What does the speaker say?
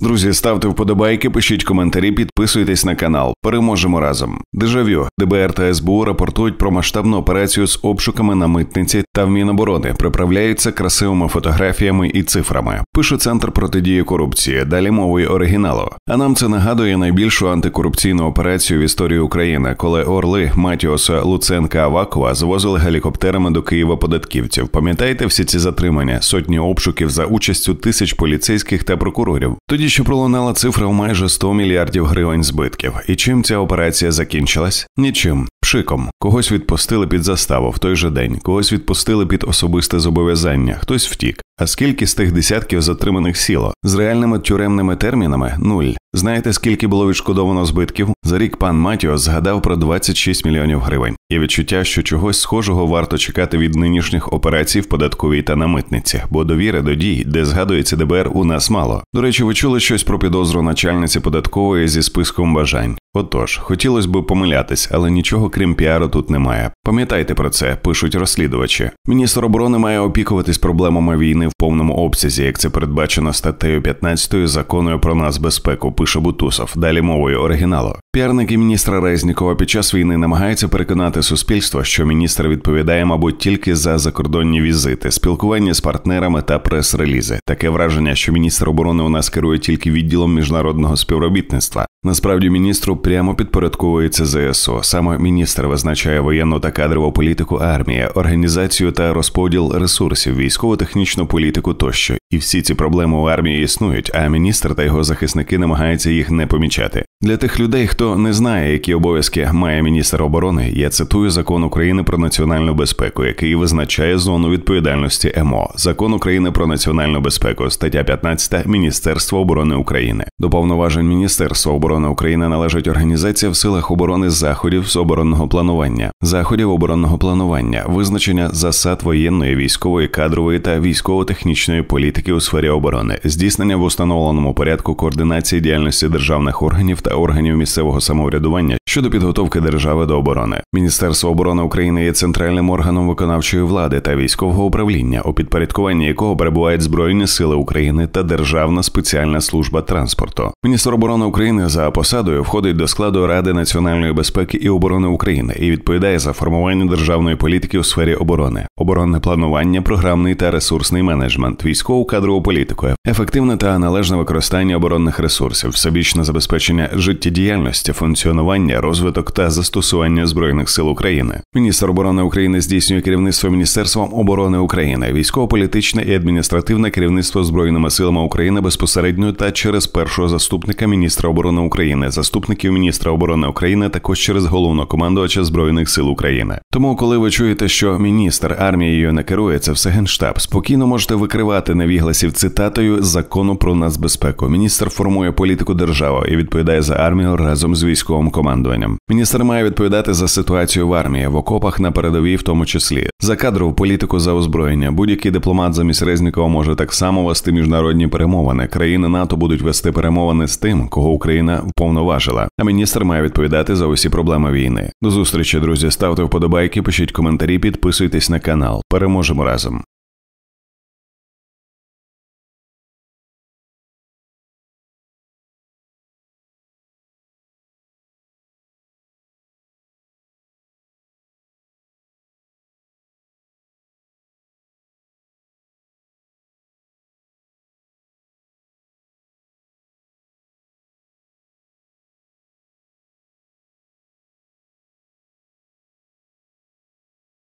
Друзі, ставте вподобайки, пишіть коментарі, підписуйтесь на канал. Переможемо разом. Дежавю ДБР та СБУ рапортують про масштабну операцію з обшуками на митниці та в Міноборони. Приправляються красивими фотографіями і цифрами. Пише центр протидії корупції. Далі мовою оригіналу. А нам це нагадує найбільшу антикорупційну операцію в історії України, коли орли Матіоса Луценка Авакова звозили гелікоптерами до Києва податківців. Пам'ятаєте всі ці затримання? Сотні обшуків за участю тисяч поліцейських та прокурорів. Тоді що пролунала цифра в майже 100 мільярдів гривень збитків. І чим ця операція закінчилась? Нічим. Пшиком. Когось відпустили під заставу в той же день, когось відпустили під особисте зобов'язання, хтось втік. А скільки з тих десятків затриманих сіло? З реальними тюремними термінами нуль. Знаєте, скільки було відшкодовано збитків? За рік пан Матіо згадав про 26 мільйонів гривень. Є відчуття, що чогось схожого варто чекати від нинішніх операцій в податковій та на митниці, бо довіри до дій, де згадується ДБР, у нас мало. До речі, ви чули щось про підозру начальниці податкової зі списком бажань. Отож, хотілося б помилятись, але нічого крім піару тут немає. Пам'ятайте про це, пишуть розслідувачі. Міністр оборони має опікуватись проблемами війни в повному обсязі, як це передбачено статтею 15 законою про нацбезпеку, пише Бутусов. Далі мовою оригіналу. Піарники міністра Резнікова під час війни намагаються переконати суспільство, що міністр відповідає, мабуть, тільки за закордонні візити, спілкування з партнерами та прес-релізи. Таке враження, що міністр оборони у нас керує тільки відділом міжнародного співробітництва. Насправді міністру прямо підпорядковується ЗСУ. Саме міністр визначає воєнну та кадрову політику армії, організацію та розподіл ресурсів, військово-технічну політику тощо. І всі ці проблеми у армії існують, а міністр та його захисники намагаються їх не помічати. Для тих людей, хто не знає, які обов'язки має міністр оборони, я цитую закон України про національну безпеку, який визначає зону відповідальності МО, закон України про національну безпеку, стаття 15 Міністерства оборони України. До повноважень Міністерства оборони України належить організація в силах оборони заходів з оборонного планування, заходів оборонного планування, визначення засад воєнної, військової, кадрової та військово-технічної політики у сфері оборони, здійснення в установленому порядку координації діяльності державних органів та органів місцевого самоврядування щодо підготовки держави до оборони. Міністерство оборони України є центральним органом виконавчої влади та військового управління, у підпорядкуванні якого перебувають Збройні Сили України та Державна спеціальна служба транспорту. Міністр оборони України за посадою входить до складу Ради національної безпеки і оборони України і відповідає за формування державної політики у сфері оборони, оборонне планування, програмний та ресурсний менеджмент, військову кадрову політику, ефективне та належне використання оборонних ресурсів, всебічне забезпечення життєдіяльності, функціонування, розвиток та застосування збройних сил України. Міністр оборони України здійснює керівництво Міністерством оборони України, військово-політичне і адміністративне керівництво збройними силами України безпосередньо та через першого заступника міністра оборони України, заступників міністра оборони України, також через головнокомандувача збройних сил України. Тому, коли ви чуєте, що міністр армією не керує, це все генштаб, спокійно можете викривати невігласів цитатою закону про нацбезпеку. Міністр формує політику держави і відповідає за армію разом з військовим командуванням. Міністр має відповідати за ситуацію в армії, в окопах на передовій, в тому числі за кадрову політику за озброєння. Будь-який дипломат замість Резнікова може так само вести міжнародні перемовини. Країни НАТО будуть вести перемовини з тим, кого Україна вповноважила. А міністр має відповідати за усі проблеми війни. До зустрічі, друзі. Ставте вподобайки, пишіть коментарі, підписуйтесь на канал. Переможемо разом.